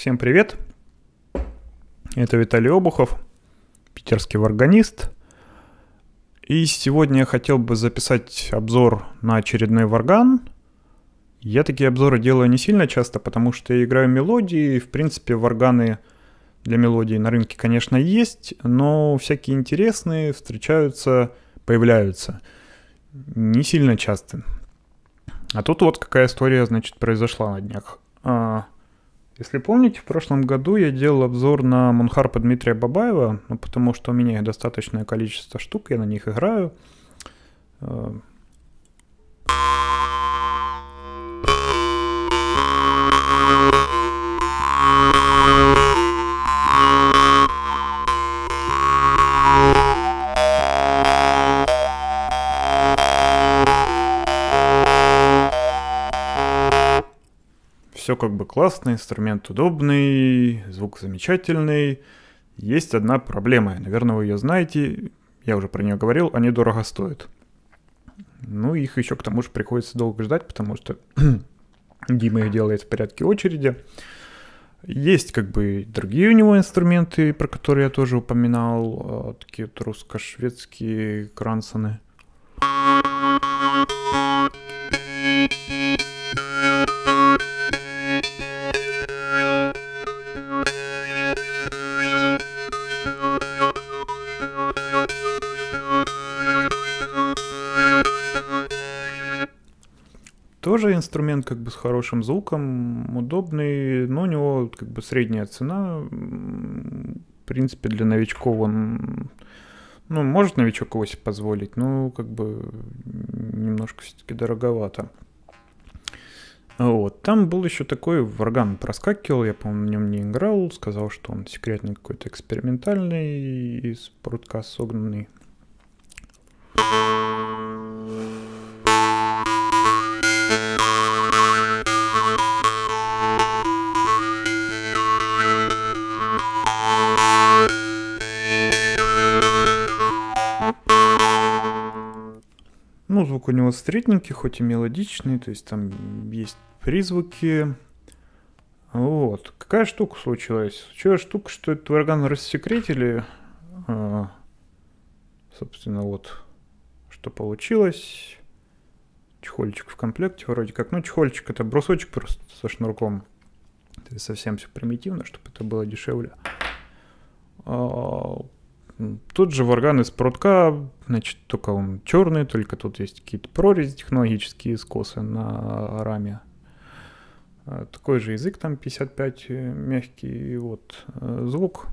Всем привет! Это Виталий Обухов, питерский варганист. И сегодня я хотел бы записать обзор на очередной варган. Я такие обзоры делаю не сильно часто, потому что я играю мелодии. В принципе, варганы для мелодий на рынке, конечно, есть, но всякие интересные встречаются, появляются. Не сильно часто. А тут вот какая история, значит, произошла на днях. Если помните, в прошлом году я делал обзор на Монхарпа Дмитрия Бабаева, ну, потому что у меня их достаточное количество штук, я на них играю. Все как бы классно, инструмент удобный, звук замечательный. Есть одна проблема, наверное, вы ее знаете, я уже про нее говорил, они дорого стоят. Ну, их еще к тому же приходится долго ждать, потому что Дима их делает в порядке очереди. Есть как бы другие у него инструменты, про которые я тоже упоминал, а, такие вот русско-шведские крансоны. Тоже инструмент как бы с хорошим звуком, удобный, но у него как бы средняя цена. В принципе, для новичков он... Ну, может новичок его себе позволить, но как бы немножко все-таки дороговато. Вот. Там был еще такой варган проскакивал, я, по-моему, в нем не играл, сказал, что он секретный какой-то экспериментальный, из прутка согнанный. Ну, звук у него средненький, хоть и мелодичный, то есть там есть призвуки. Вот. Какая штука случилась? Случилась штука, что этот орган рассекретили. А, собственно, вот что получилось. Чехольчик в комплекте вроде как. Ну, чехольчик это брусочек просто со шнурком. Это совсем все примитивно, чтобы это было дешевле. А, Тут же варган из прутка, значит, только он черный, только тут есть какие-то прорези технологические скосы на раме. А, такой же язык там 55 э, мягкий, вот э, звук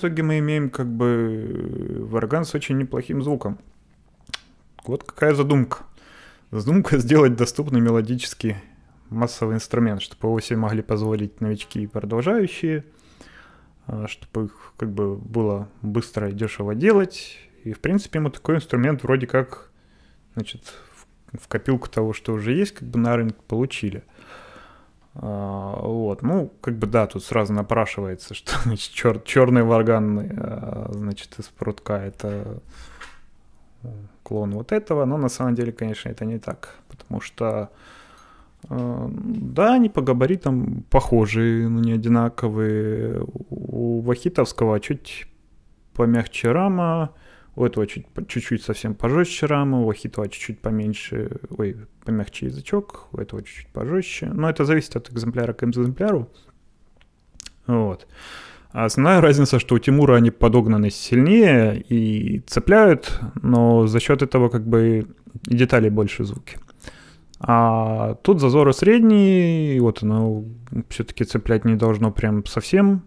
итоге мы имеем как бы варган с очень неплохим звуком. Вот какая задумка. Задумка сделать доступный мелодический массовый инструмент, чтобы его себе могли позволить новички и продолжающие, а, чтобы их как бы было быстро и дешево делать. И в принципе мы такой инструмент вроде как значит, в копилку того, что уже есть, как бы на рынке получили. А, вот, ну, как бы да, тут сразу напрашивается, что значит, чер, черный варган, а, значит, из прутка это клон вот этого, но на самом деле, конечно, это не так, потому что а, да, они по габаритам похожи, но не одинаковые. У Вахитовского чуть помягче рама, у этого чуть, чуть-чуть совсем пожестче рама, у Ахитова чуть-чуть поменьше, ой, помягче язычок, у этого чуть-чуть пожестче. Но это зависит от экземпляра к экземпляру. Вот. А основная разница, что у Тимура они подогнаны сильнее и цепляют, но за счет этого как бы и деталей больше звуки. А тут зазоры средние, вот оно все-таки цеплять не должно прям совсем.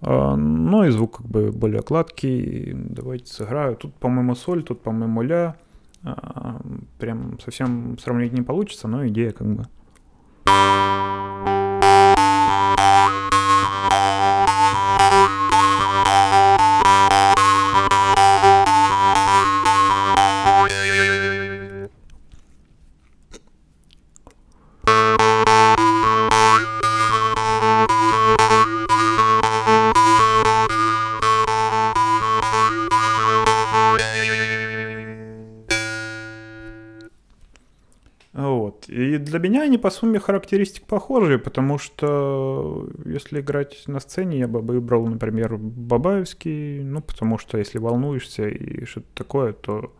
А, но и звук как бы более гладкий. Давайте сыграю. Тут, по-моему, соль, тут, по-моему, ля. А, прям совсем сравнить не получится, но идея как бы. Для меня они по сумме характеристик похожи, потому что если играть на сцене, я бы выбрал, например, Бабаевский, ну, потому что если волнуешься и что-то такое, то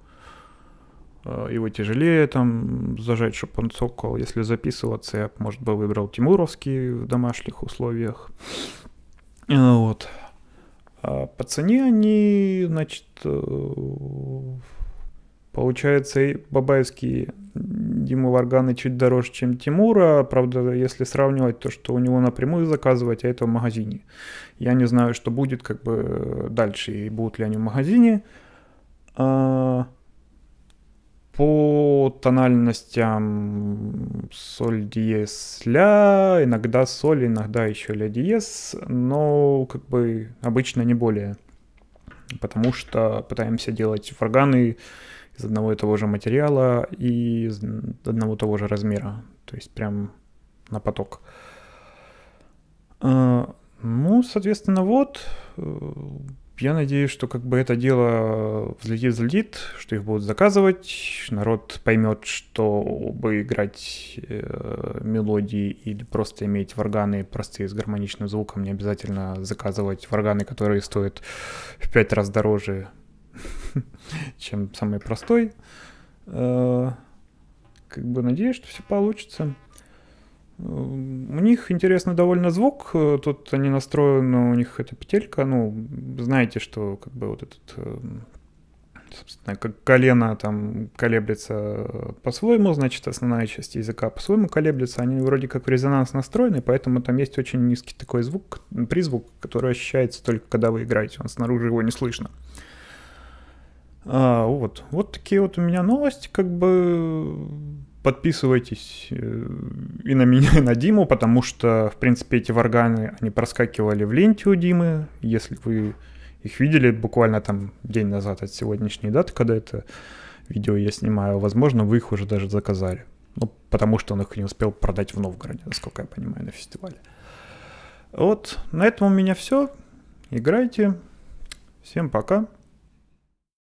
э, его тяжелее там зажать, чтобы он цокал. Если записываться, я, может быть, выбрал Тимуровский в домашних условиях. Вот. А по цене они, значит, э, получается, Бабаевский Дима Варганы чуть дороже, чем Тимура. Правда, если сравнивать то, что у него напрямую заказывать, а это в магазине. Я не знаю, что будет как бы дальше, и будут ли они в магазине. А, по тональностям соль диез ля, иногда соль, иногда еще ля диез, но как бы обычно не более. Потому что пытаемся делать фарганы из одного и того же материала и из одного и того же размера. То есть прям на поток. А, ну, соответственно, вот. Э, я надеюсь, что как бы это дело взлетит, взлетит, что их будут заказывать, народ поймет, чтобы играть э, мелодии или просто иметь варганы простые с гармоничным звуком, не обязательно заказывать варганы, которые стоят в пять раз дороже, чем самый простой. Э, как бы надеюсь, что все получится. Э, у них интересный довольно звук. Тут они настроены, у них эта петелька. Ну, знаете, что как бы вот этот собственно, как колено там колеблется по-своему, значит, основная часть языка по-своему колеблется, они вроде как в резонанс настроены, поэтому там есть очень низкий такой звук, призвук, который ощущается только когда вы играете, он снаружи его не слышно. А, вот. вот такие вот у меня новости, как бы подписывайтесь э, и на меня, и на Диму, потому что, в принципе, эти варганы, они проскакивали в ленте у Димы. Если вы их видели буквально там день назад от сегодняшней даты, когда это видео я снимаю, возможно, вы их уже даже заказали. Ну, потому что он их не успел продать в Новгороде, насколько я понимаю, на фестивале. Вот, на этом у меня все. Играйте. Всем пока.